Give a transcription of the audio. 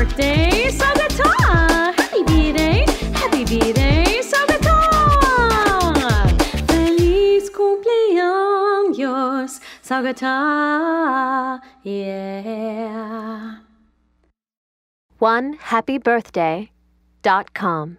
birthday, Sagata! Happy birthday, happy birthday, Sagata! Feliz cumpleaños, Sagata! Yeah. One happy birthday dot com.